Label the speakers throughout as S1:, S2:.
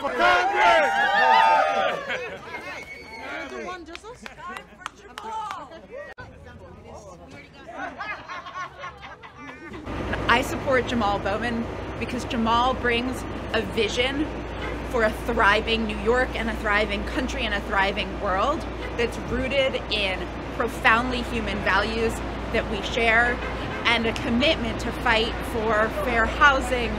S1: For Congress!
S2: One.
S3: I support Jamaal Bowman because Jamaal brings a vision for a thriving New York and a thriving country and a thriving world that's rooted in profoundly human values that we share and a commitment to fight for fair housing,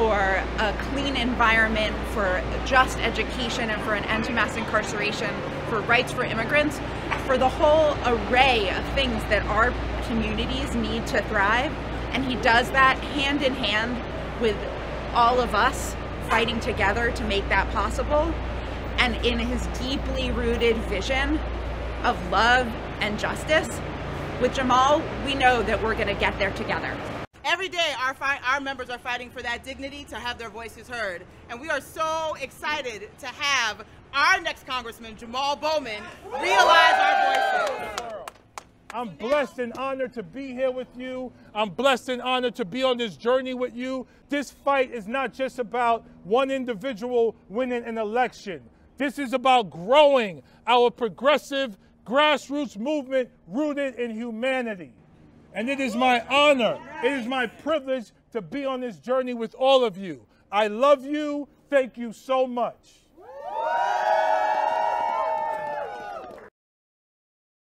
S3: for a clean environment, for just education, and for an end to mass incarceration, for rights for immigrants, for the whole array of things that our communities need to thrive. And he does that hand in hand with all of us fighting together to make that possible. And in his deeply rooted vision of love and justice, with Jamaal, we know that we're going to get there together.
S2: Every day, our, our members are fighting for that dignity to have their voices heard. And we are so excited to have our next Congressman, Jamaal Bowman, realize our voices.
S1: I'm blessed and honored to be here with you. I'm blessed and honored to be on this journey with you. This fight is not just about one individual winning an election. This is about growing our progressive grassroots movement rooted in humanity. And it is my honor, it is my privilege to be on this journey with all of you. I love you. Thank you so much.